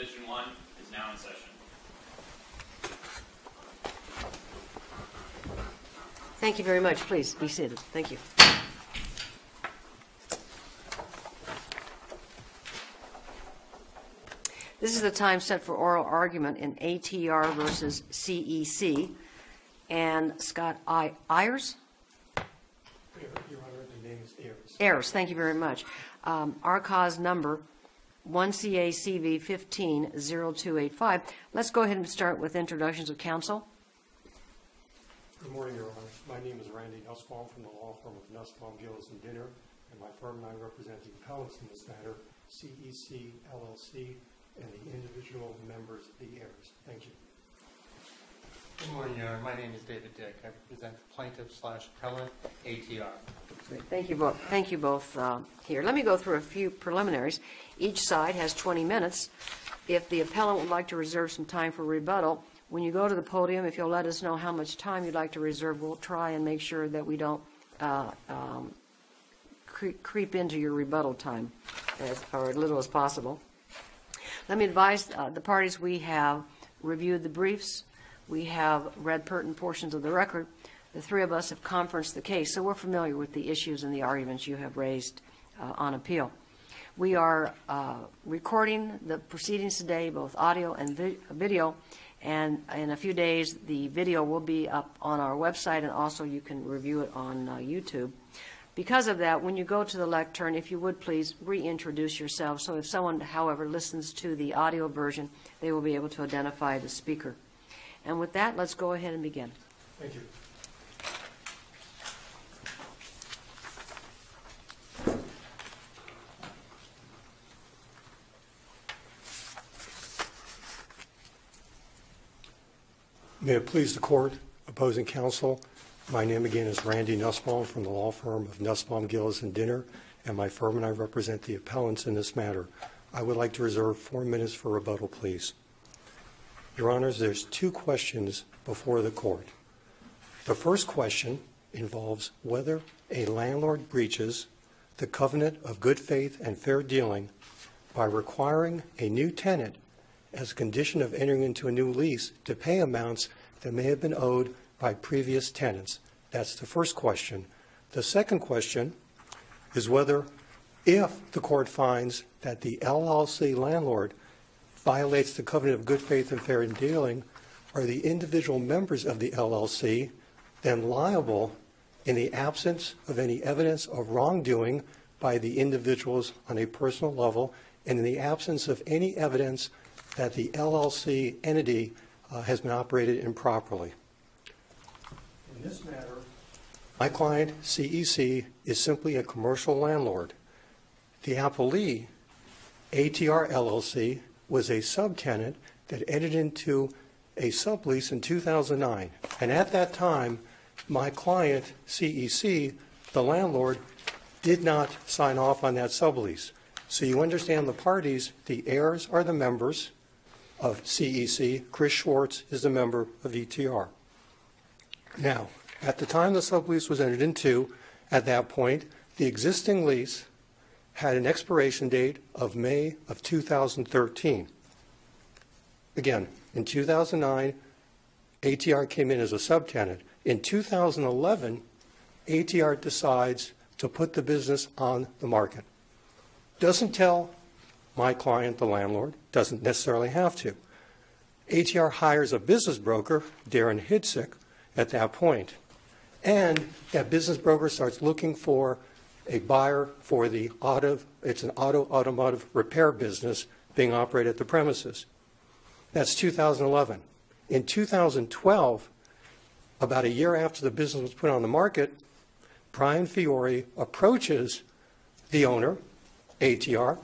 Division One is now in session. Thank you very much. Please be seated. Thank you. This is the time set for oral argument in ATR versus CEC. And Scott I- Ayers? Your Honor, the name is Ayers. Ayers, thank you very much. Um, Our cause number, 1CACV 150285. Let's go ahead and start with introductions of counsel. Good morning, Your Honor. My name is Randy Nussbaum from the law firm of Nussbaum, Gillis and Dinner, and my firm and I represent the appellants in this matter, CEC LLC, and the individual members of the Ayers. Thank you. Good morning, Your Honor. My name is David Dick. I represent the plaintiff slash appellant, ATR. Great. Thank you both, thank you both uh, here. Let me go through a few preliminaries. Each side has 20 minutes. If the appellant would like to reserve some time for rebuttal, when you go to the podium, if you'll let us know how much time you'd like to reserve, we'll try and make sure that we don't uh, um, cre- creep into your rebuttal time, as- or as little as possible. Let me advise uh, the parties, we have reviewed the briefs, we have read pertinent portions of the record. The three of us have conferenced the case, so we're familiar with the issues and the arguments you have raised uh, on appeal. We are uh, recording the proceedings today, both audio and vi- video, and in a few days, the video will be up on our website, and also you can review it on uh, YouTube. Because of that, when you go to the lectern, if you would please reintroduce yourself, so if someone, however, listens to the audio version, they will be able to identify the speaker. And with that, let's go ahead and begin. Thank you. May it please the court, opposing counsel, my name again is Randy Nussbaum from the law firm of Nussbaum, Gillis and Dinner, and my firm and I represent the appellants in this matter. I would like to reserve four minutes for rebuttal, please. Your Honors, there's two questions before the court. The first question involves whether a landlord breaches the covenant of good faith and fair dealing by requiring a new tenant as a condition of entering into a new lease to pay amounts that may have been owed by previous tenants. That's the first question. The second question is whether, if the court finds that the LLC landlord violates the covenant of good faith and fair dealing, are the individual members of the LLC then liable in the absence of any evidence of wrongdoing by the individuals on a personal level and in the absence of any evidence that the LLC entity uh, has been operated improperly? In this matter, my client, CEC, is simply a commercial landlord. The appellee, ATR LLC, was a subtenant that entered into a sublease in 2009. And at that time, my client, CEC, the landlord, did not sign off on that sublease. So you understand the parties, the Ayers are the members of CEC. Chris Schwartz is a member of ATR. Now, at the time the sublease was entered into, at that point, the existing lease had an expiration date of May of 2013. Again, in 2009, ATR came in as a subtenant. In 2011, ATR decides to put the business on the market. Doesn't tell my client, the landlord, doesn't necessarily have to. ATR hires a business broker, Darren Hidsick, at that point. And that business broker starts looking for a buyer for the auto, it's an auto automotive repair business being operated at the premises. That's 2011. In 2012, about a year after the business was put on the market, Brian Fiore approaches the owner, ATR,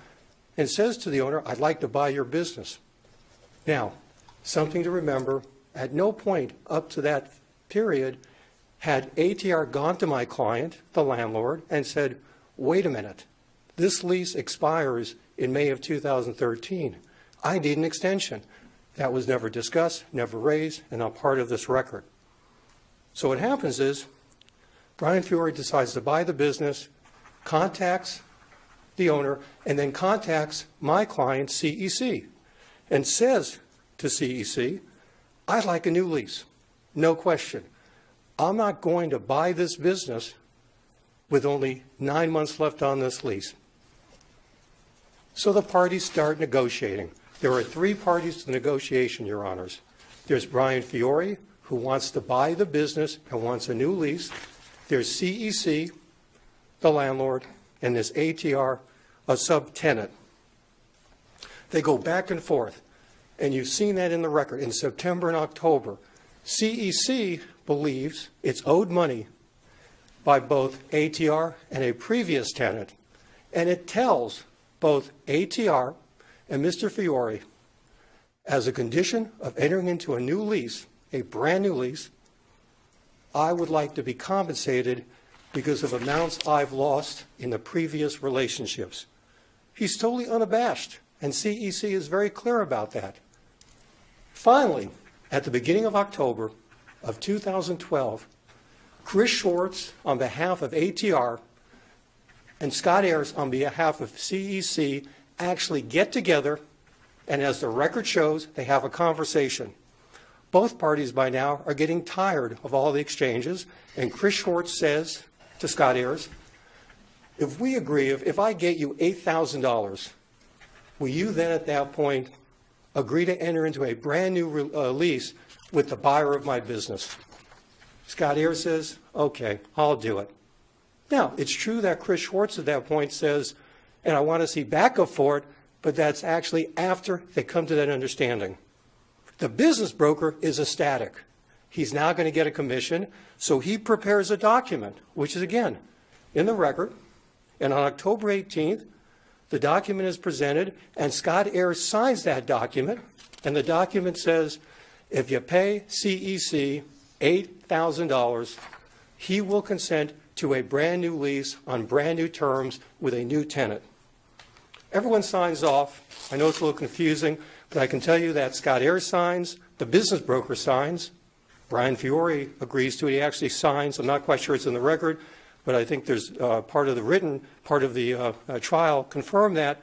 and says to the owner, I'd like to buy your business. Now, something to remember, at no point up to that period had ATR gone to my client, the landlord, and said, wait a minute, this lease expires in May of 2013. I need an extension. That was never discussed, never raised, and not part of this record. So what happens is Brian Fiore decides to buy the business, contacts the owner, and then contacts my client, CEC. and says to CEC, I'd like a new lease. No question. I'm not going to buy this business with only nine months left on this lease. So the parties start negotiating. There are three parties to the negotiation, Your Honors. There's Brian Fiore, who wants to buy the business and wants a new lease. There's CEC, the landlord, and this ATR, a subtenant. They go back and forth, and you've seen that in the record in September and October. CEC believes it's owed money by both ATR and a previous tenant, and it tells both ATR and Mr. Fiore, as a condition of entering into a new lease, a brand-new lease, I would like to be compensated because of amounts I've lost in the previous relationships. He's totally unabashed, and CEC is very clear about that. Finally, at the beginning of October of 2012, Chris Schwartz, on behalf of ATR, and Scott Ayers, on behalf of CEC, actually get together, and as the record shows, they have a conversation. Both parties by now are getting tired of all the exchanges, and Chris Schwartz says to Scott Ayers, if we agree, if, if I get you $8,000, will you then at that point agree to enter into a brand-new re- uh, lease with the buyer of my business? Scott Ayers says, okay, I'll do it. Now, it's true that Chris Schwartz at that point says, and I want to see backup for it, but that's actually after they come to that understanding. The business broker is ecstatic. He's now going to get a commission, so he prepares a document, which is again in the record. And on October 18th, the document is presented, and Scott Ayers signs that document. And the document says if you pay CEC $8,000, he will consent to a brand new lease on brand new terms with a new tenant. Everyone signs off. I know it's a little confusing, but I can tell you that Scott Ayers signs, the business broker signs, Brian Fiore agrees to it. He actually signs. I'm not quite sure it's in the record, but I think there's uh, part of the written part of the uh, uh, trial confirmed that.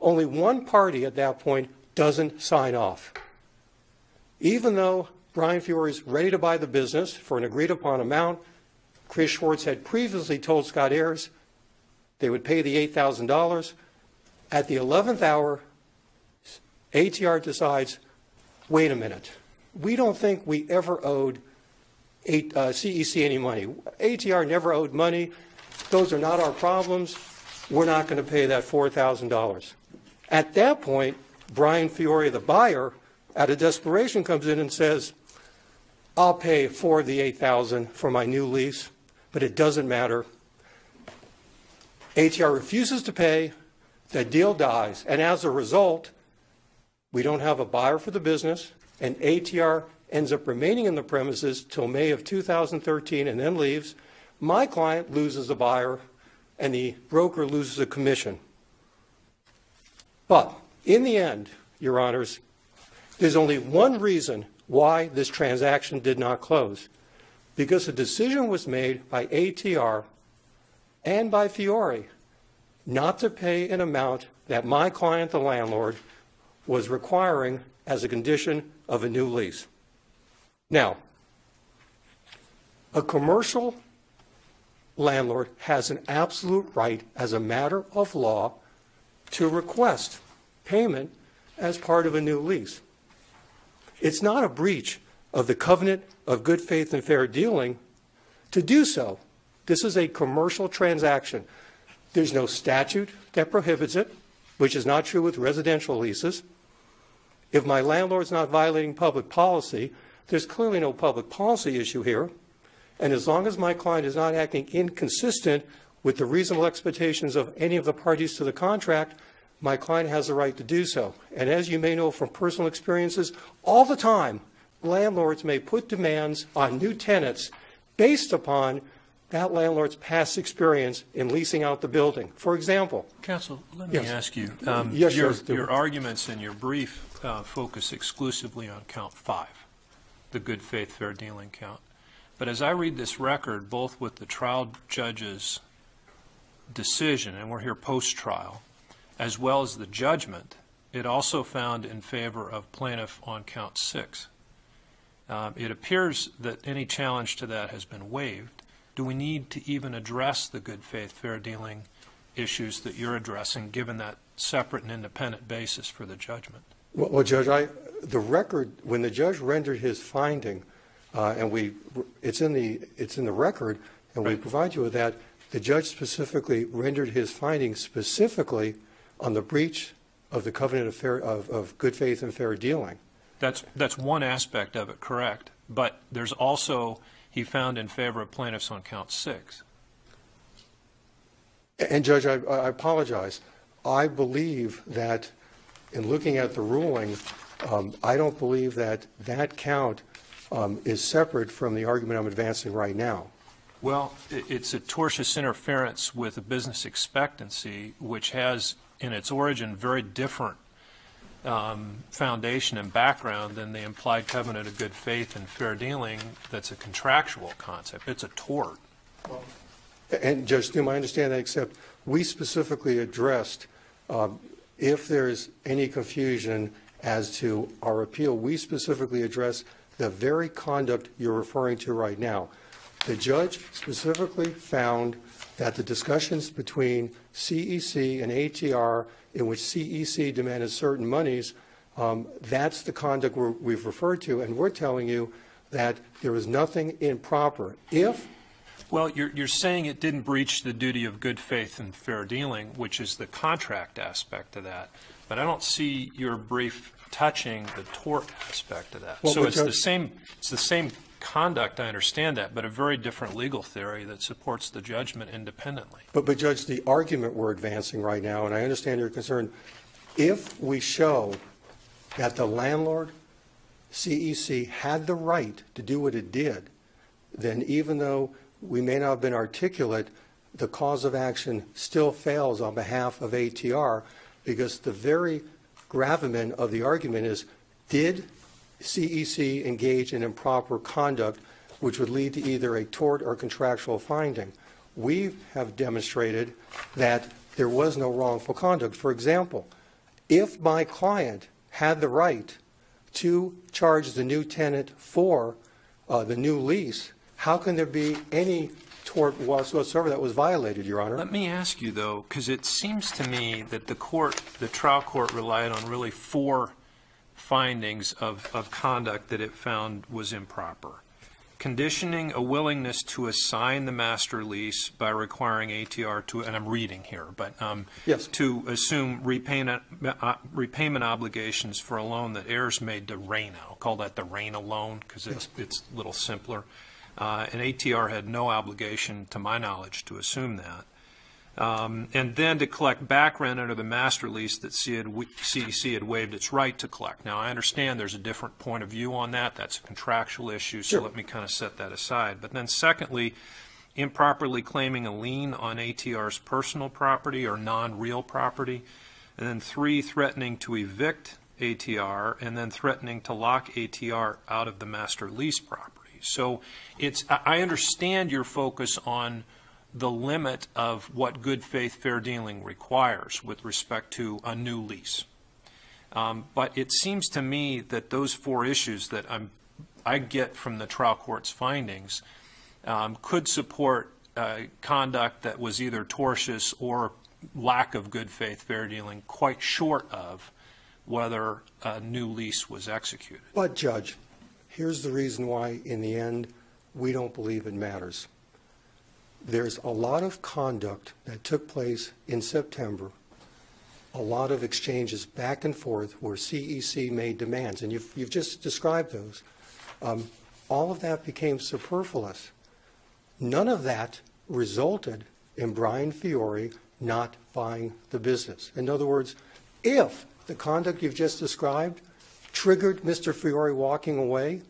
Only one party at that point doesn't sign off. Even though Brian Fiore is ready to buy the business for an agreed upon amount, Chris Schwartz had previously told Scott Ayers they would pay the $8,000. At the 11th hour, ATR decides, wait a minute, we don't think we ever owed eight, uh, CEC any money. ATR never owed money. Those are not our problems. We're not going to pay that $4,000. At that point, Brian Fiore, the buyer, out of desperation, comes in and says, I'll pay for the 8,000 for my new lease, but it doesn't matter. ATR refuses to pay, the deal dies, and as a result, we don't have a buyer for the business, and ATR ends up remaining in the premises till May of 2013 and then leaves. My client loses a buyer, and the broker loses a commission. But in the end, Your Honors, there's only one reason why this transaction did not close. Because a decision was made by ATR and by Fiore not to pay an amount that my client, the landlord, was requiring as a condition of a new lease. Now, a commercial landlord has an absolute right, as a matter of law, to request payment as part of a new lease. It's not a breach of the covenant of good faith and fair dealing to do so. This is a commercial transaction. There's no statute that prohibits it, which is not true with residential leases. If my landlord's not violating public policy, there's clearly no public policy issue here. And as long as my client is not acting inconsistent with the reasonable expectations of any of the parties to the contract, my client has the right to do so. And as you may know from personal experiences, all the time, landlords may put demands on new tenants based upon that landlord's past experience in leasing out the building. For example, Counsel, let me Yes. ask you, um, Yes, your, do. your arguments in your brief uh, focus exclusively on count five, the good faith, fair dealing count. But as I read this record, both with the trial judge's decision, and we're here post-trial, as well as the judgment, it also found in favor of plaintiff on count six. Um, It appears that any challenge to that has been waived. Do we need to even address the good faith, fair dealing issues that you're addressing, given that separate and independent basis for the judgment? Well, well, Judge, I, the record, when the judge rendered his finding, uh, and we, it's in the, it's in the record, and we provide you with that, the judge specifically rendered his findings specifically on the breach of the covenant of fair, of, of good faith and fair dealing. That's, that's one aspect of it, correct. But there's also, he found in favor of plaintiffs on count six. And Judge, I, I apologize. I believe that in looking at the ruling, um, I don't believe that that count um, is separate from the argument I'm advancing right now. Well, it's a tortious interference with a business expectancy, which has in its origin very different um, foundation and background than the implied covenant of good faith and fair dealing that's a contractual concept. It's a tort. And Judge Newman, I understand that, except we specifically addressed, um, if there's any confusion as to our appeal, we specifically address the very conduct you're referring to right now. The judge specifically found that the discussions between CEC and ATR, in which CEC demanded certain monies, um, that's the conduct we're- we've referred to, and we're telling you that there was nothing improper. If Well, you're, you're saying it didn't breach the duty of good faith and fair dealing, which is the contract aspect of that. But I don't see your brief touching the tort aspect of that. So it's the Judge- same, it's the same conduct, I understand that, but a very different legal theory that supports the judgment independently. But, but Judge, the argument we're advancing right now, and I understand your concern, if we show that the landlord, CEC, had the right to do what it did, then even though we may not have been articulate, the cause of action still fails on behalf of ATR, because the very gravamen of the argument is, did CEC engage in improper conduct which would lead to either a tort or contractual finding? We have demonstrated that there was no wrongful conduct. For example, if my client had the right to charge the new tenant for uh, the new lease, how can there be any tort whatsoever that was violated, Your Honor? Let me ask you, though, because it seems to me that the court, the trial court relied on really four findings of, of conduct that it found was improper. Conditioning a willingness to assign the master lease by requiring ATR to, and I'm reading here, but, um, Yes. to assume repayment, uh, repayment obligations for a loan that Ayers made to Reyna. I'll call that the Reyna loan, because it's, it's a little simpler. Uh, and ATR had no obligation, to my knowledge, to assume that. Um, and then to collect back rent under the master lease that C had- CEC had waived its right to collect. Now, I understand there's a different point of view on that. That's a contractual issue, so Sure. let me kind of set that aside. But then secondly, improperly claiming a lien on ATR's personal property or non-real property. And then three, threatening to evict ATR, and then threatening to lock ATR out of the master lease property. So it's, I understand your focus on the limit of what good faith fair dealing requires with respect to a new lease. Um, But it seems to me that those four issues that I'm, I get from the trial court's findings um, could support uh, conduct that was either tortious or lack of good faith fair dealing, quite short of whether a new lease was executed. But, Judge, here's the reason why, in the end, we don't believe it matters. There's a lot of conduct that took place in September, a lot of exchanges back and forth where CEC made demands, and you've, you've just described those. Um, All of that became superfluous. None of that resulted in Brian Fiore not buying the business. In other words, if the conduct you've just described triggered Mr. Fiore walking away,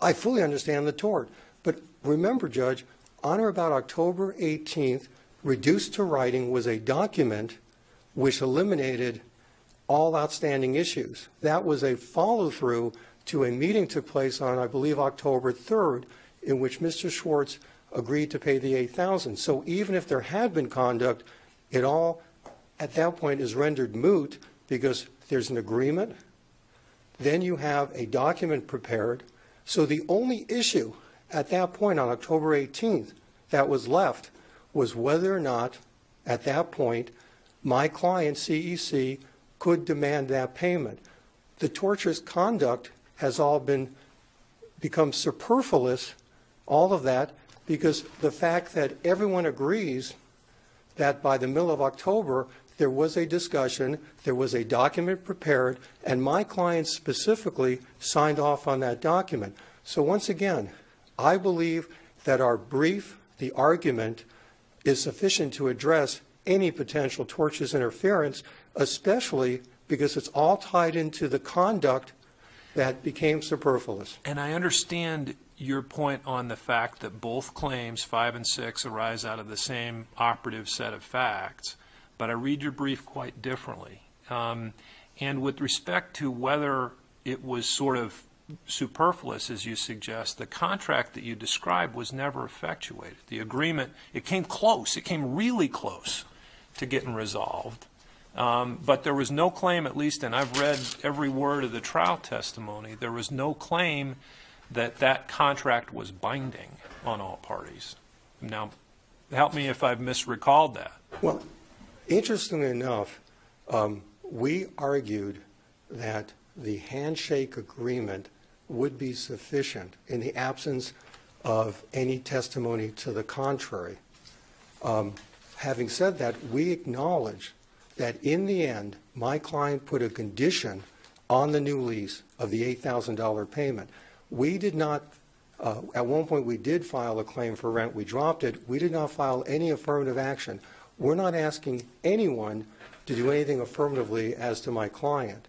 I fully understand the tort. But remember, Judge, on or about October 18th, reduced to writing was a document which eliminated all outstanding issues. That was a follow-through to a meeting took place on, I believe, October 3rd, in which Mr. Schwartz agreed to pay the 8,000. So even if there had been conduct, it all, at that point, is rendered moot because there's an agreement, then you have a document prepared. So the only issue at that point on October 18th that was left was whether or not, at that point, my client, CEC, could demand that payment. The torturous conduct has all been, become superfluous, all of that, because the fact that everyone agrees that by the middle of October, there was a discussion, there was a document prepared, and my client specifically signed off on that document. So once again, I believe that our brief, the argument, is sufficient to address any potential tortious interference, especially because it's all tied into the conduct that became superfluous. And I understand your point on the fact that both claims, five and six, arise out of the same operative set of facts, but I read your brief quite differently. Um, And with respect to whether it was sort of superfluous, as you suggest, the contract that you described was never effectuated. The agreement, it came close, it came really close to getting resolved. Um, But there was no claim, at least, and I've read every word of the trial testimony, there was no claim that that contract was binding on all parties. Now, help me if I've misrecalled that. Well, interestingly enough, um, we argued that the handshake agreement would be sufficient in the absence of any testimony to the contrary. Um, Having said that, we acknowledge that in the end, my client put a condition on the new lease of the $8,000 payment. We did not, uh, at one point, we did file a claim for rent. We dropped it. We did not file any affirmative action. We're not asking anyone to do anything affirmatively as to my client.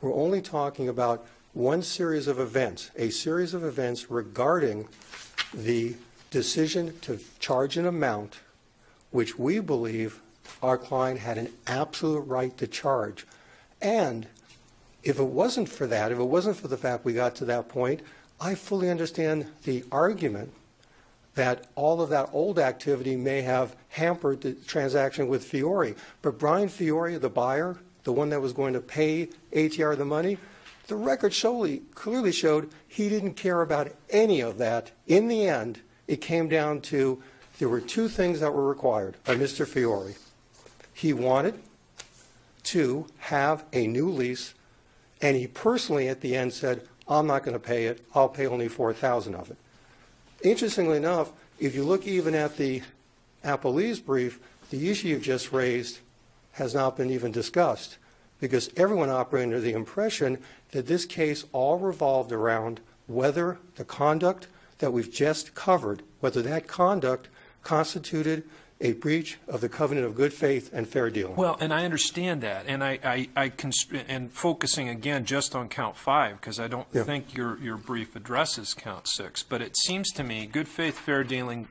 We're only talking about one series of events, a series of events regarding the decision to charge an amount which we believe our client had an absolute right to charge. And if it wasn't for that, if it wasn't for the fact we got to that point, I fully understand the argument that all of that old activity may have hampered the transaction with Fiore. But Brian Fiore, the buyer, the one that was going to pay ATR the money, the record surely, clearly showed he didn't care about any of that. In the end, it came down to there were two things that were required by Mr. Fiore. He wanted to have a new lease, and he personally at the end said, I'm not going to pay it, I'll pay only 4000 of it. Interestingly enough, if you look even at the Appellee's brief, the issue you've just raised has not been even discussed, because everyone operated under the impression that this case all revolved around whether the conduct that we've just covered, whether that conduct constituted a breach of the covenant of good faith and fair dealing. Well, and I understand that, and I, I, I constr- and focusing again just on count five, because I don't Yeah. think your, your brief addresses count six, but it seems to me, good faith, fair dealing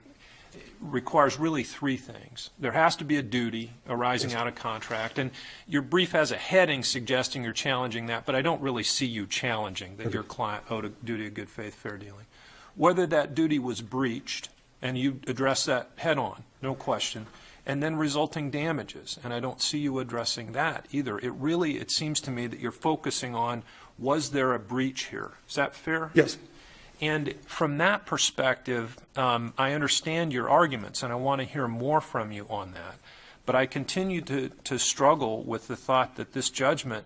requires really three things. There has to be a duty arising out of contract, and your brief has a heading suggesting you're challenging that, but I don't really see you challenging that your client owed a duty of good faith, fair dealing. Whether that duty was breached, and you address that head-on, no question, and then resulting damages, and I don't see you addressing that either. It really, it seems to me that you're focusing on, was there a breach here? Is that fair? Yes. And from that perspective, um, I understand your arguments, and I want to hear more from you on that. But I continue to, to struggle with the thought that this judgment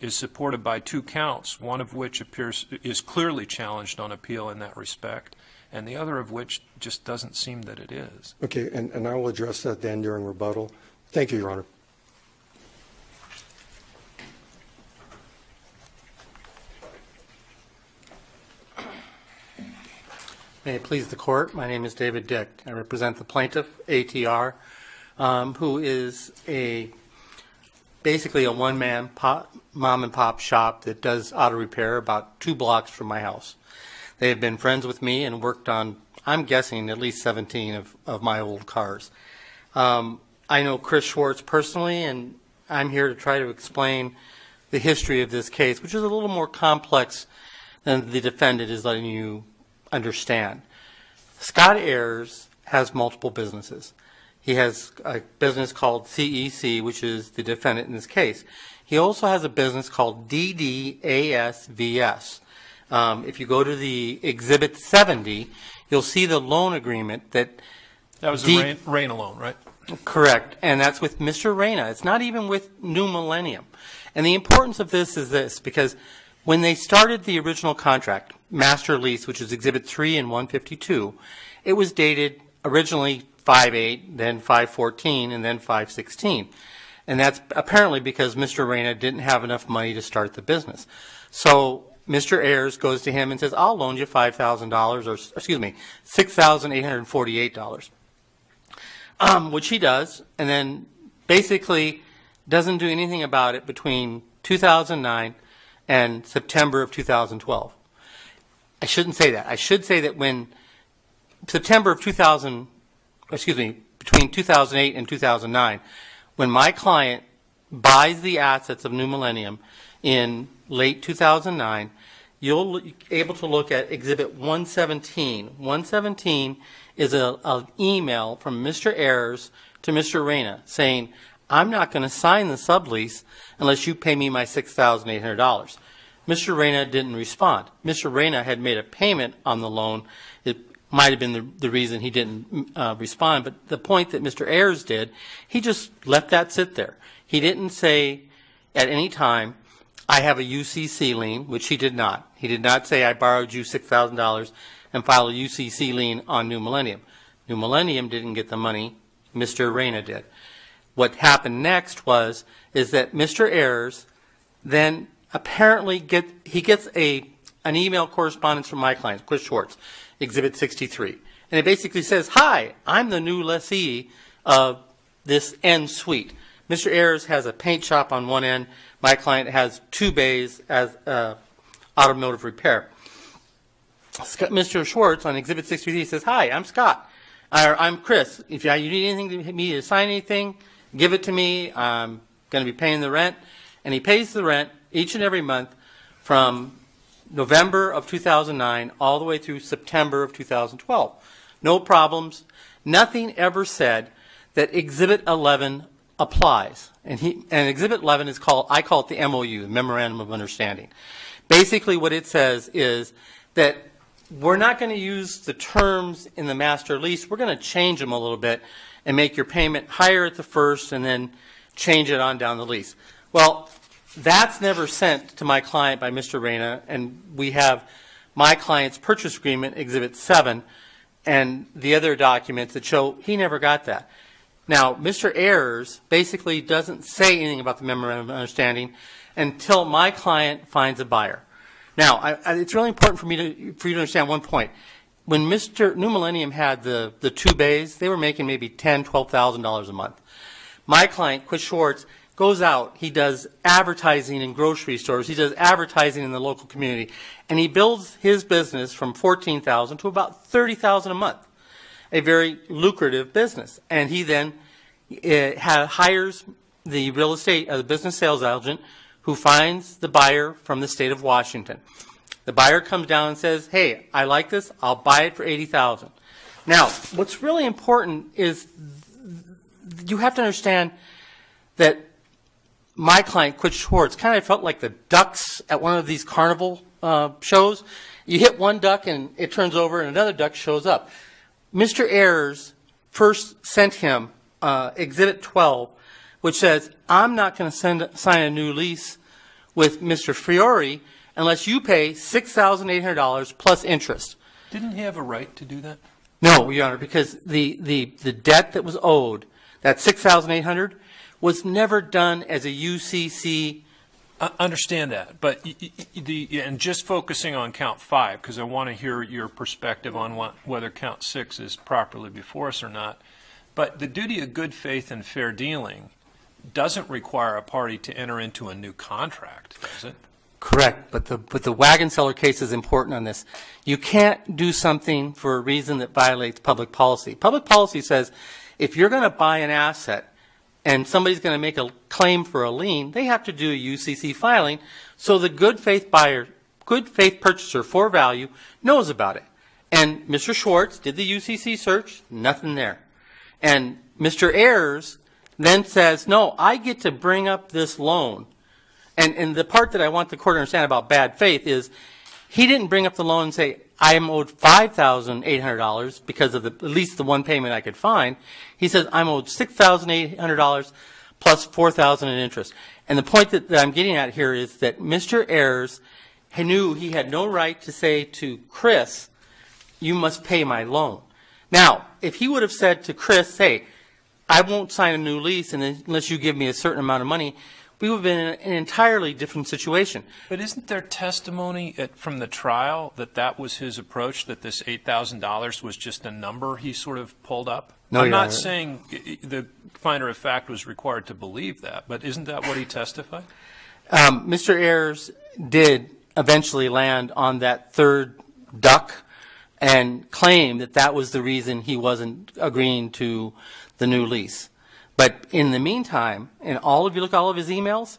is supported by two counts, one of which appears, is clearly challenged on appeal in that respect, and the other of which just doesn't seem that it is. Okay, and, and I will address that then during rebuttal. Thank you, Your Honor. May it please the court, my name is David Dick. I represent the plaintiff, ATR, um, who is a, basically a one-man pop, mom and pop shop that does auto repair about two blocks from my house. They have been friends with me and worked on, I'm guessing, at least 17 of, of my old cars. Um, I know Chris Schwartz personally, and I'm here to try to explain the history of this case, which is a little more complex than the defendant is letting you understand. Scott Ayers has multiple businesses. He has a business called CEC, which is the defendant in this case. He also has a business called DDASVS. Um, if you go to the Exhibit 70, you'll see the loan agreement that That was the rain, Reyna loan, right? Correct, and that's with Mr. Reyna. It's not even with New Millennium. And the importance of this is this, because when they started the original contract, master lease, which is Exhibit 3 and 152, it was dated originally 5/8, then 5/14, and then 5/16. And that's apparently because Mr. Reyna didn't have enough money to start the business. So Mr. Ayers goes to him and says, I'll loan you $5,000, or, excuse me, $6,848 um, which he does, and then basically doesn't do anything about it between 2009 and September of 2012. I shouldn't say that. I should say that when September of 2000, excuse me, between 2008 and 2009, when my client buys the assets of New Millennium in late 2009, you'll be able to look at Exhibit 117. 117 is a, an email from Mr. Ayers to Mr. Reyna saying, I'm not going to sign the sublease unless you pay me my $6,800. Mr. Reyna didn't respond. Mr. Reyna had made a payment on the loan. It might have been the, the reason he didn't uh, respond, but the point that Mr. Ayers did, he just let that sit there. He didn't say at any time, I have a UCC lien, which he did not. He did not say, I borrowed you $6,000 and file a UCC lien on New Millennium. New Millennium didn't get the money, Mr. Reyna did. What happened next was, is that Mr. Ayers then apparently get, he gets a, an email correspondence from my client, Chris Schwartz, Exhibit 63. And it basically says, hi, I'm the new lessee of this end suite. Mr. Ayers has a paint shop on one end. My client has two bays as uh, automotive repair. Scott, Mr. Schwartz on Exhibit 63 says, "Hi, I'm Scott. Or, I'm Chris. If you need anything to me to sign anything, give it to me. I'm going to be paying the rent." And he pays the rent each and every month from November of 2009 all the way through September of 2012. No problems. Nothing ever said that Exhibit 11 applies. And, he, and Exhibit 11 is called, I call it the MOU, the Memorandum of Understanding. Basically, what it says is that we're not going to use the terms in the master lease. We're going to change them a little bit and make your payment higher at the first and then change it on down the lease. Well, that's never sent to my client by Mr. Reyna, and we have my client's purchase agreement, Exhibit 7, and the other documents that show he never got that. Now, Mr. Ayers basically doesn't say anything about the memorandum of understanding until my client finds a buyer. Now, I, I, it's really important for me to for you to understand one point. When Mr. New Millennium had the, the two bays, they were making maybe ten, twelve thousand dollars a month. My client, Chris Schwartz, goes out. He does advertising in grocery stores. He does advertising in the local community, and he builds his business from fourteen thousand to about thirty thousand a month. A very lucrative business, and he then ha- hires the real estate, uh, the business sales agent, who finds the buyer from the state of Washington. The buyer comes down and says, "Hey, I like this. I'll buy it for eighty thousand. Now, what's really important is th- you have to understand that my client, Chris Schwartz, kind of felt like the ducks at one of these carnival uh, shows. You hit one duck and it turns over, and another duck shows up. Mr. Ayers first sent him uh, Exhibit 12, which says, I'm not going to sign a new lease with Mr. Fiore unless you pay $6,800 plus interest. Didn't he have a right to do that? No, Your Honor, because the, the, the debt that was owed, that 6,800, was never done as a UCC. I understand that, but the, and just focusing on count five, because I want to hear your perspective on what, whether count six is properly before us or not. But the duty of good faith and fair dealing doesn't require a party to enter into a new contract, does it? Correct, but the, but the Wagenseller case is important on this. You can't do something for a reason that violates public policy. Public policy says if you're going to buy an asset and somebody's going to make a claim for a lien, they have to do a UCC filing so the good faith buyer, good faith purchaser for value knows about it. And Mr. Schwartz did the UCC search, nothing there. And Mr. Ayers then says, no, I get to bring up this loan And, and the part that I want the court to understand about bad faith is he didn't bring up the loan and say, I am owed $5,800 because of the, at least the one payment I could find. He says, I'm owed $6,800 plus plus $4,000 in interest. And the point that, that I'm getting at here is that Mr. Ayers knew he had no right to say to Chris, you must pay my loan. Now, if he would have said to Chris, hey, I won't sign a new lease unless you give me a certain amount of money, we would have been in an entirely different situation. But isn't there testimony at, from the trial that that was his approach, that this $8,000 was just a number he sort of pulled up? No, I'm not Honor. saying the finder of fact was required to believe that, but isn't that what he testified? Um, Mr. Ayers did eventually land on that third duck and claim that that was the reason he wasn't agreeing to the new lease. But in the meantime, and all of you look at all of his emails,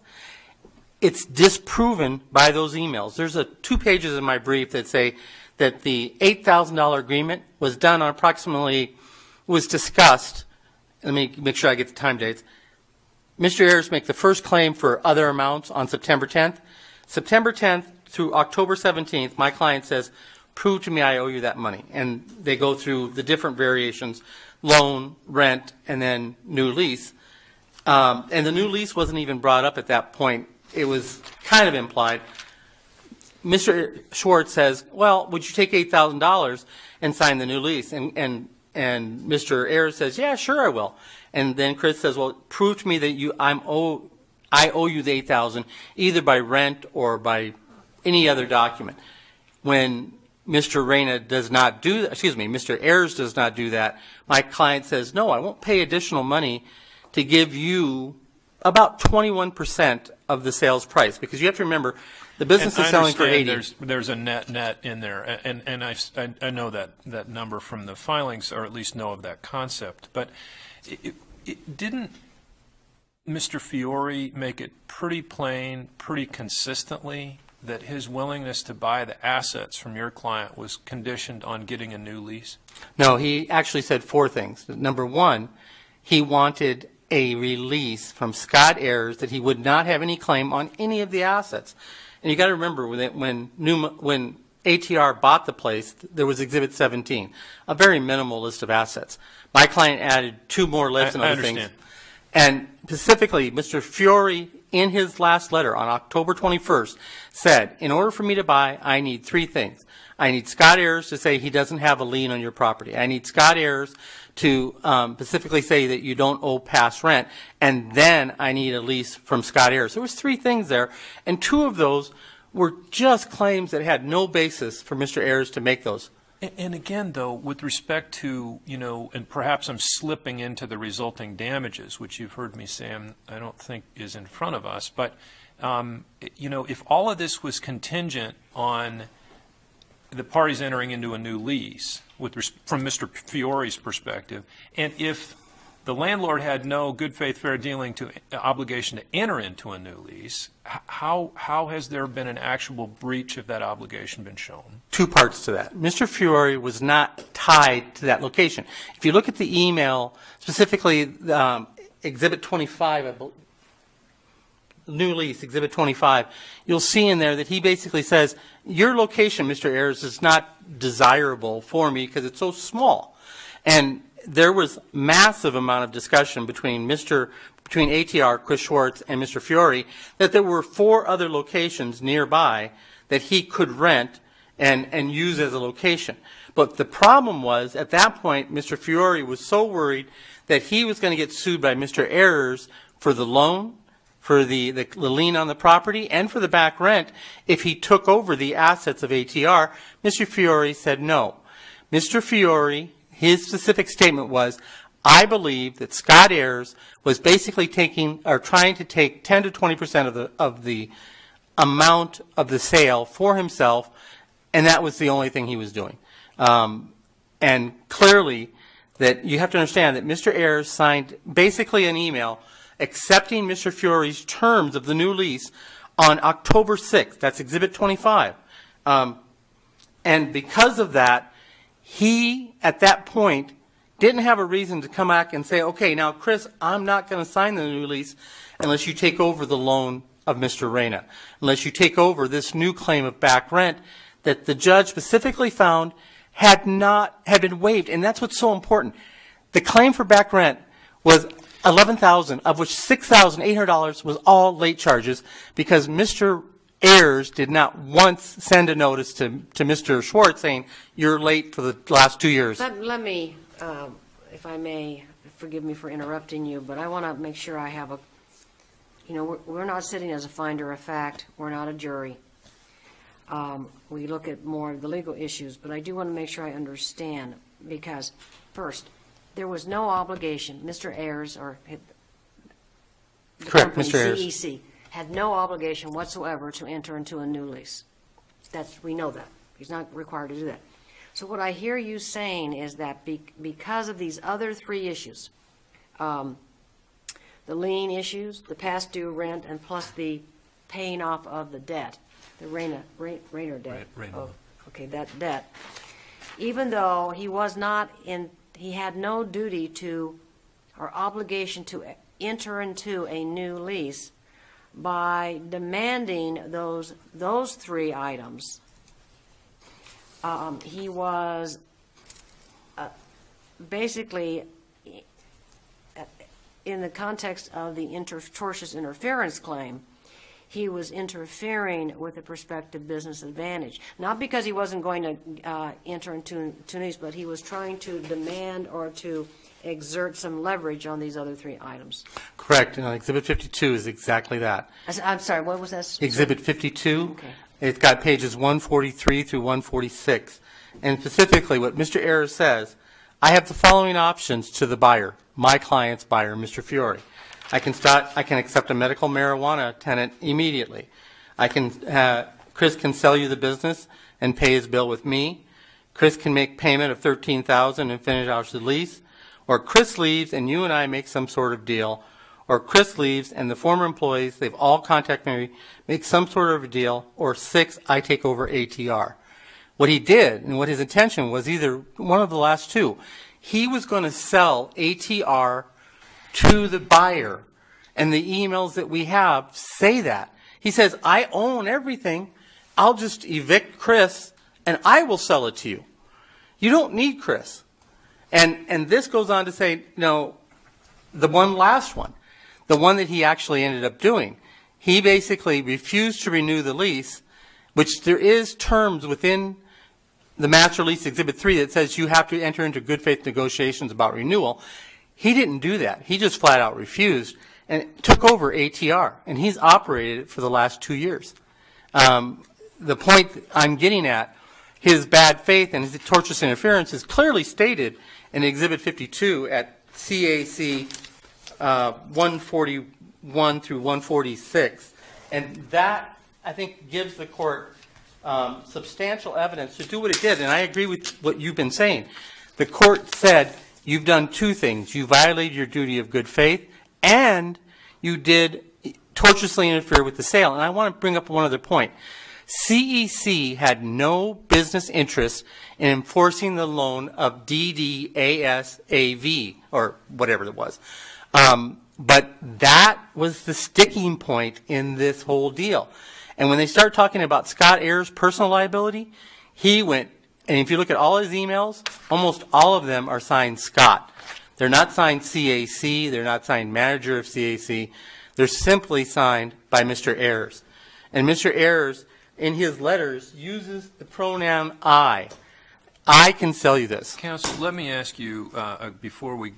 it's disproven by those emails. There's a two pages in my brief that say that the $8,000 agreement was done on approximately, was discussed, let me make sure I get the time dates, Mr. Ayers make the first claim for other amounts on September 10th. September 10th through October 17th, my client says, prove to me I owe you that money. And they go through the different variations, loan, rent, and then new lease. Um, and the new lease wasn't even brought up at that point. It was kind of implied. Mr. Schwartz says, well, would you take $8,000 and sign the new lease? And, and, and Mr. Ayers says, yeah, sure I will. And then Chris says, well, prove to me that you, I'm owe, I owe you the 8,000 either by rent or by any other document. When Mr. Reyna does not do that, excuse me, Mr. Ayers does not do that, my client says, no, I won't pay additional money to give you about 21% of the sales price because you have to remember the business And is selling for understand 80. There's, there's a net net in there, a- and, I, I, s- I- I know that, that number from the filings, or at least know of that concept. But it- it, didn't Mr. Fiore make it pretty plain, pretty consistently, that his willingness to buy the assets from your client was conditioned on getting a new lease? No, he actually said four things. Number one, he wanted a release from Scott Ayers that he would not have any claim on any of the assets. And you got to remember when, it, when, Numa, when ATR bought the place, there was Exhibit 17, a very minimal list of assets. My client added two more lists I- and other things. And specifically, Mr. Fiore, in his last letter on October 21st, said, in order for me to buy, I need three things. I need Scott Ayers to say he doesn't have a lien on your property. I need Scott Ayers to um, specifically say that you don't owe past rent. And then I need a lease from Scott Ayers. There was three things there, and two of those were just claims that had no basis for Mr. Ayers to make those. And, again, though, with respect to, you know, and perhaps I'm slipping into the resulting damages, which you've heard me say I'm, I don't think is in front of us, but, um, you know, if all of this was contingent on the parties entering into a new lease, with, from Mr. Fiore's perspective, and if the landlord had no good faith, fair dealing to, obligation to enter into a new lease, how, how has there been an actual breach of that obligation been shown? two parts to that. Mr. Fiore was not tied to that location. If you look at the email, specifically um, Exhibit 25, I bel new lease, Exhibit 25, you'll see in there that he basically says, your location, Mr. Ayers, is not desirable for me because it's so small. And there was massive amount of discussion between Mr. between ATR, Chris Schwartz, and Mr. Fiore that there were four other locations nearby that he could rent and, and use as a location. But the problem was, at that point, Mr. Fiore was so worried that he was going to get sued by Mr. Ayers for the loan, for the, the, the lien on the property, and for the back rent if he took over the assets of ATR. Mr. Fiore said no. Mr. Fiore, his specific statement was, I believe that Scott Ayers was basically taking, or trying to take 10 to 20 percent of the, of the amount of the sale for himself, and that was the only thing he was doing. Um, and clearly, that you have to understand that Mr. Ayers signed basically an email accepting Mr. Fiore's terms of the new lease on October 6th. That's Exhibit 25. Um, and because of that, he, at that point, didn't have a reason to come back and say, okay, now, Chris, I'm not going to sign the new lease unless you take over the loan of Mr. Reyna, unless you take over this new claim of back rent that the judge specifically found had not, had been waived. And that's what's so important. The claim for back rent was eleven thousand, of which six thousand eight hundred dollars was all late charges because Mr. Ayers did not once send a notice to, to Mr. Schwartz saying, you're late for the last two years. Let, let me, um, if I may, forgive me for interrupting you, but I want to make sure I have a, you know, we're, we're not sitting as a finder of fact, we're not a jury. Um, we look at more of the legal issues, but I do want to make sure I understand, because, first, there was no obligation, Mr. Ayers or the Correct, company, Mr. Ayers. CEC, had no obligation whatsoever to enter into a new lease. That's, we know that. He's not required to do that. So what I hear you saying is that be- because of these other three issues, um, the lien issues, the past due rent, and plus the paying off of the debt, the Reyna, Reyna debt. Reyna. Oh, Okay, that debt. Even though he was not in, he had no duty to, or obligation to enter into a new lease, by demanding those, those three items, um, he was uh, basically, uh, in the context of the inter- tortious interference claim, he was interfering with a prospective business advantage. Not because he wasn't going to uh, enter into Tunis, but he was trying to demand or to exert some leverage on these other three items. Correct, and Exhibit 52 is exactly that. I s- I'm sorry, what was that? Exhibit 52. Okay. It's got pages 143 through 146. And specifically, what Mr. Ayers says, I have the following options to the buyer, my client's buyer, Mr. Fiore. I can start, I can accept a medical marijuana tenant immediately. I can, uh, Chris can sell you the business and pay his bill with me. Chris can make payment of 13000 and finish out the lease. Or Chris leaves and you and I make some sort of deal. Or Chris leaves and the former employees, they've all contacted me, make some sort of a deal. Or six, I take over ATR. What he did and what his intention was either one of the last two. He was going to sell ATR to the buyer. And the emails that we have say that. He says, I own everything. I'll just evict Chris and I will sell it to you. You don't need Chris. And, and this goes on to say, you know, the one last one, the one that he actually ended up doing, he basically refused to renew the lease, which there is terms within the master lease exhibit three that says you have to enter into good faith negotiations about renewal. He didn't do that. He just flat out refused and took over ATR, and he's operated it for the last two years. Um, the point I'm getting at, his bad faith and his tortious interference is clearly stated in Exhibit 52 at CAC uh, 141 through 146. And that, I think, gives the court um, substantial evidence to do what it did. And I agree with what you've been saying. The court said, you've done two things. You violated your duty of good faith, and you did tortuously interfere with the sale. And I want to bring up one other point. CEC had no business interest in enforcing the loan of DDASAV, or whatever it was. Um, but that was the sticking point in this whole deal. And when they start talking about Scott Ayers' personal liability, he went, and if you look at all his emails, almost all of them are signed Scott. They're not signed CAC, they're not signed manager of CAC, they're simply signed by Mr. Ayers. And Mr. Ayers, in his letters, uses the pronoun I. I can sell you this. Counsel, let me ask you, uh, uh, before we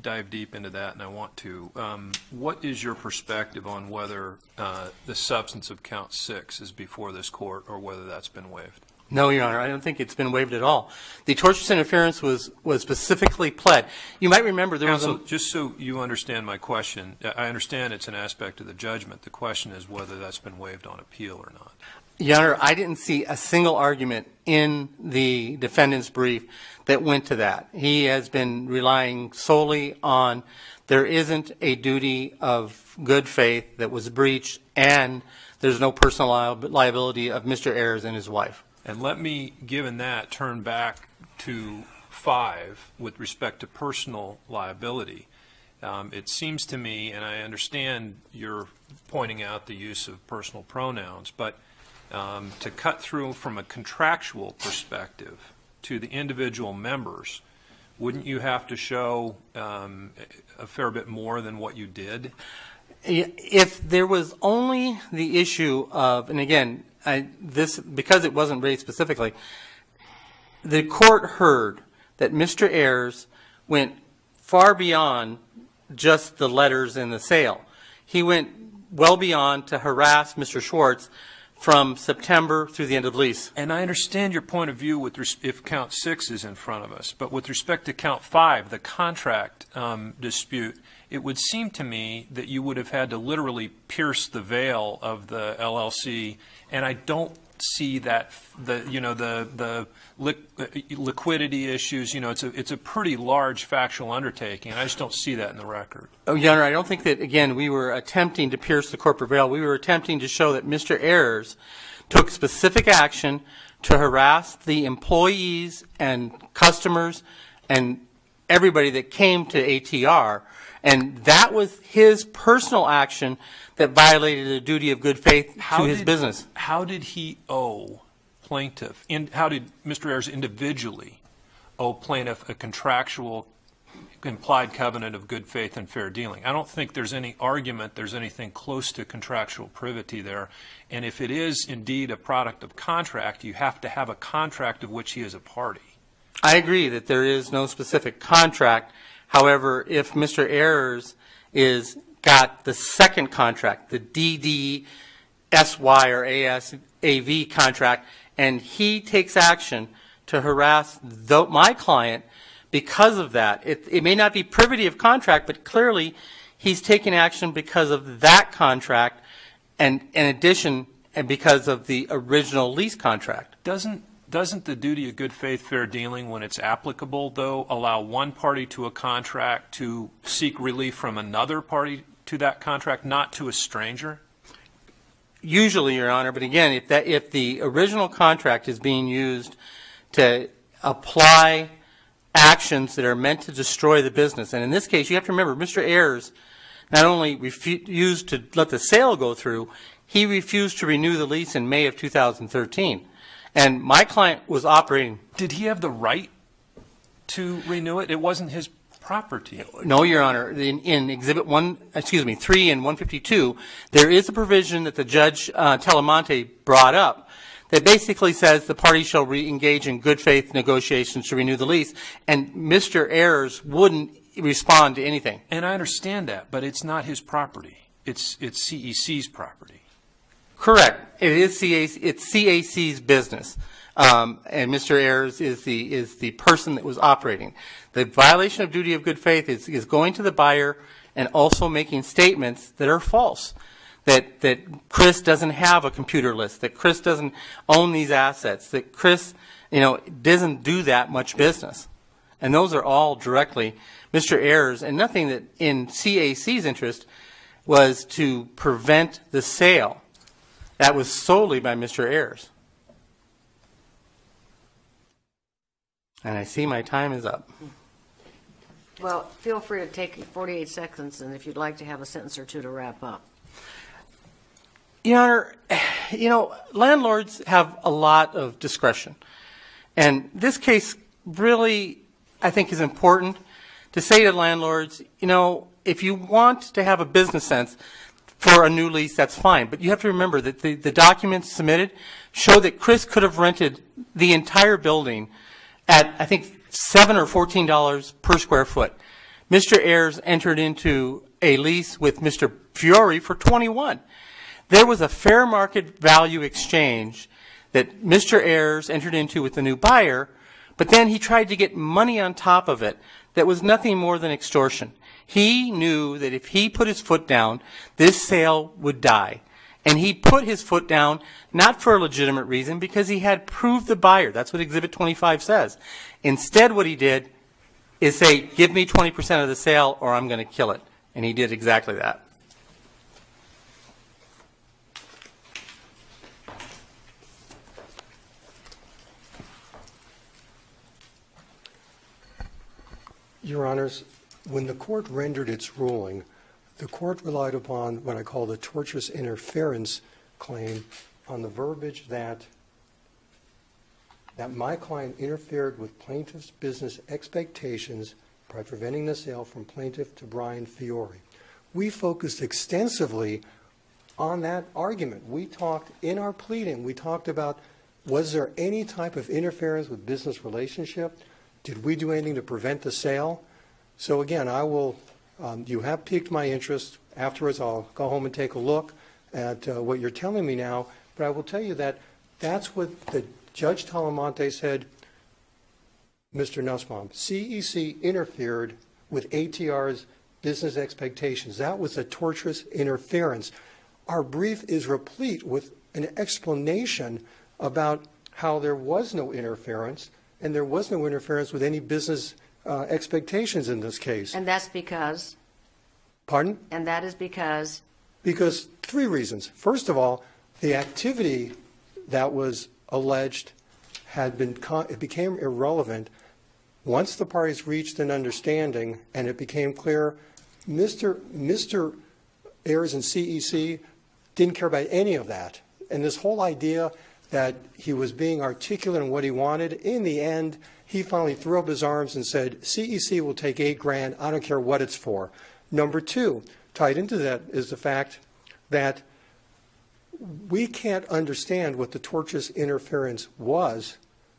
dive deep into that, and I want to, um, what is your perspective on whether uh, the substance of count six is before this court, or whether that's been waived? No, Your Honor, I don't think it's been waived at all. The tortious interference was, was specifically pled. You might remember there was a... Counsel, just so you understand my question, I I understand it's an aspect of the judgment. The question is whether that's been waived on appeal or not. Your Honor, I didn't see a single argument in the defendant's brief that went to that. He has been relying solely on there isn't a duty of good faith that was breached, and there's no personal liability of Mr. Ayers and his wife. And let me, given that, turn back to five with respect to personal liability. um, it seems to me, and I understand you're pointing out the use of personal pronouns, but um, to cut through from a contractual perspective to the individual members, wouldn't you have to show um, a fair bit more than what you did? If there was only the issue of, and again, I, this, because it wasn't raised specifically, the court heard that Mr. Ayers went far beyond just the letters in the sale. He went well beyond to harass Mr. Schwartz from September through the end of lease. And I understand your point of view with, if count six is in front of us, but with respect to count five, the contract um, dispute, it would seem to me that you would have had to literally pierce the veil of the LLC, and I don't see that, the, you know, the, the uh, liquidity issues, you know, it's a, it's a pretty large factual undertaking, and I just don't see that in the record. Oh, Your Honor, I don't think that, again, we were attempting to pierce the corporate veil. We were attempting to show that Mr. Ayers took specific action to harass the employees and customers and everybody that came to ATR. And that was his personal action that violated the duty of good faith to his did- business. How did he owe plaintiff, in, how did Mr. Ayers individually owe plaintiff a contractual implied covenant of good faith and fair dealing? I don't think there's any argument there's anything close to contractual privity there. And if it is indeed a product of contract, you have to have a contract of which he is a party. I agree that there is no specific contract. However, if Mr. Ayers is, got the second contract, the DDSY or ASAV contract, and he takes action to harass tho- my client because of that, it, it may not be privity of contract, but clearly he's taking action because of that contract and in addition, and because of the original lease contract. Doesn't, doesn't the duty of good faith, fair dealing, when it's applicable, though, allow one party to a contract to seek relief from another party to that contract, not to a stranger? Usually, Your Honor, but again, if that, if the original contract is being used to apply actions that are meant to destroy the business, and in this case, you have to remember, Mr. Ayers not only refused to let the sale go through, he refused to renew the lease in May of 2013. And my client was operating, Did he have the right to renew it? It wasn't his property. no, Your Honor, in, in Exhibit 1, excuse me, 3 and 152, there is a provision that the Judge uh, Talamante brought up that basically says the parties shall re-engage in good faith negotiations to renew the lease, and Mr. Ayers wouldn't respond to anything. And I understand that, but it's not his property. It's, it's CEC's property. Correct. It is CAC, it's CAC's business. Um, and Mr. Ayers is the, is the person that was operating. The violation of duty of good faith is, is going to the buyer and also making statements that are false. That, that Chris doesn't have a computer list, that Chris doesn't own these assets, that Chris, you know, doesn't do that much business. And those are all directly Mr. Ayers, and nothing that in CAC's interest was to prevent the sale. That was solely by Mr. Ayers. And I see my time is up. Well, feel free to take 48 seconds, and if you'd like to have a sentence or two to wrap up. Your Honor, you know, landlords have a lot of discretion. And this case really, I think, is important to say to landlords, you know, if you want to have a business sense for a new lease, that's fine. But you have to remember that the, the documents submitted show that Chris could have rented the entire building at, I think, seven or fourteen dollars per square foot. Mr. Ayers entered into a lease with Mr. Fiore for twenty-one. There was a fair market value exchange that Mr. Ayers entered into with the new buyer, but then he tried to get money on top of it that was nothing more than extortion. He knew that if he put his foot down, this sale would die. And he put his foot down not for a legitimate reason, because he had proved the buyer. That's what Exhibit 25 says. Instead, what he did is say, give me 20% of the sale or I'm going to kill it. And he did exactly that. Your Honors, When the court rendered its ruling, the court relied upon what I call the tortious interference claim on the verbiage that that my client interfered with plaintiff's business expectations by preventing the sale from plaintiff to Brian Fiore. We focused extensively on that argument. We talked in our pleading, we talked about was there any type of interference with business relationship? Did we do anything to prevent the sale? So again, I will, um, you have piqued my interest. Afterwards, I'll go home and take a look at uh, what you're telling me now. But I will tell you that that's what the Judge Talamante said, Mr. Nussbaum, CEC interfered with ATR's business expectations. That was a torturous interference. Our brief is replete with an explanation about how there was no interference, and there was no interference with any business uh, expectations in this case. And that's because, Pardon? and that is because, Because three reasons. First of all, the activity that was alleged had been, it became irrelevant once the parties reached an understanding and it became clear Mr. Mr. Ayers and CEC didn't care about any of that. And this whole idea that he was being articulate in what he wanted, in the end, he finally threw up his arms and said, CEC will take eight grand, I don't care what it's for. Number two, tied into that is the fact that we can't understand what the tortious interference was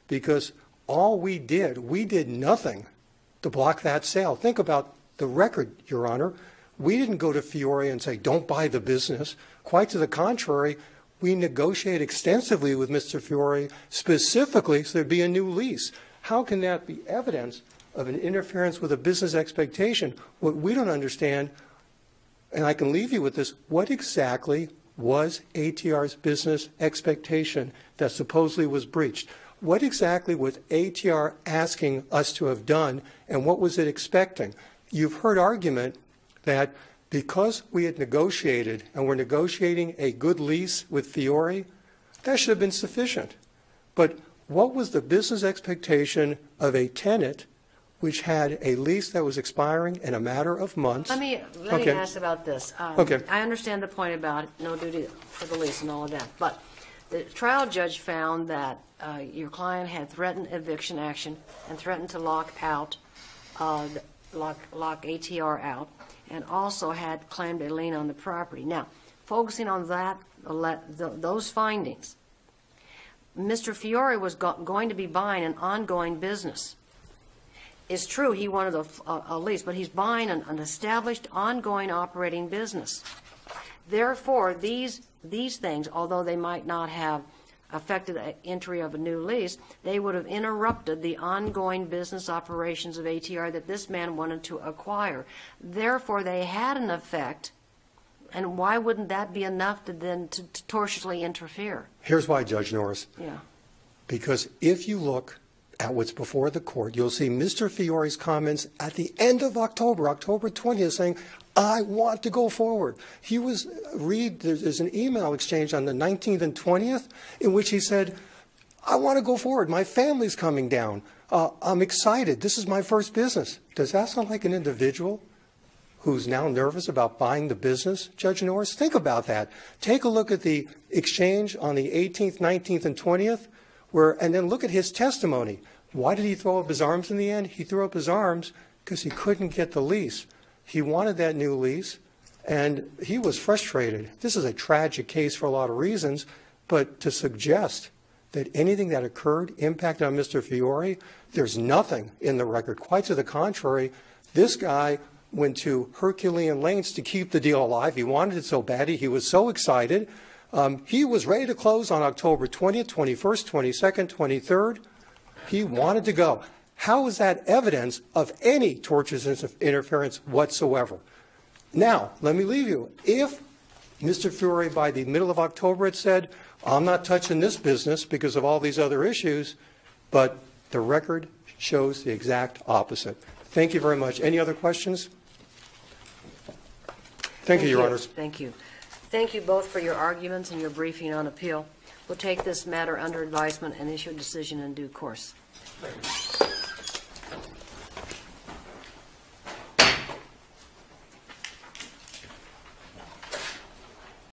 because all we did, we did nothing to block that sale. Think about the record, Your Honor. We didn't go to Fiore and say, don't buy the business. Quite to the contrary, we negotiated extensively with Mr. Fiore specifically so there'd be a new lease. How can that be evidence of an interference with a business expectation? What we don't understand and I can leave you with this, what exactly was ATR's business expectation that supposedly was breached? What exactly was ATR asking us to have done, and what was it expecting? You've heard argument that because we had negotiated and we're negotiating a good lease with Fiore, that should have been sufficient. But what was the business expectation of a tenant which had a lease that was expiring in a matter of months? let me, let me Okay. ask about this. Um, Okay. I understand the point about no duty for the lease and all of that, but the trial judge found that uh, your client had threatened eviction action and threatened to lock out, uh, lock, lock ATR out, and also had claimed a lien on the property. Now, focusing on that, those findings, Mr. Fiore was go- going to be buying an ongoing business. It's true, he wanted a, a- a lease, but he's buying an, an established, ongoing operating business. Therefore, these, these things, although they might not have affected the entry of a new lease, they would have interrupted the ongoing business operations of ATR that this man wanted to acquire. Therefore, they had an effect, and why wouldn't that be enough to then to to tortiously interfere? Here's why, Judge Norris. Yeah. Because if you look at what's before the court, you'll see Mr. Fiore's comments at the end of October, October 20th, saying, I want to go forward. He was, read, there's, an email exchange on the 19th and 20th in which he said, I want to go forward. My family's coming down. Uh, I'm excited. This is my first business. Does that sound like an individual who's now nervous about buying the business, Judge Norris? Think about that. Take a look at the exchange on the 18th, 19th, and 20th, where, and then look at his testimony. Why did he throw up his arms in the end? He threw up his arms because he couldn't get the lease. He wanted that new lease, and he was frustrated. This is a tragic case for a lot of reasons, but to suggest that anything that occurred impacted on Mr. Fiore, there's nothing in the record. Quite to the contrary, this guy went to Herculean lengths to keep the deal alive. He wanted it so badly. He was so excited. Um, he was ready to close on October 20th, 21st, 22nd, 23rd. He wanted to go. How is that evidence of any tortious interference whatsoever? Now, let me leave you. If Mr. Fiore, by the middle of October, had said, I'm not touching this business because of all these other issues, but the record shows the exact opposite. Thank you very much. Any other questions? Thank you, Your Honors. Thank you. Thank you both for your arguments and your briefing on appeal. We'll take this matter under advisement and issue a decision in due course.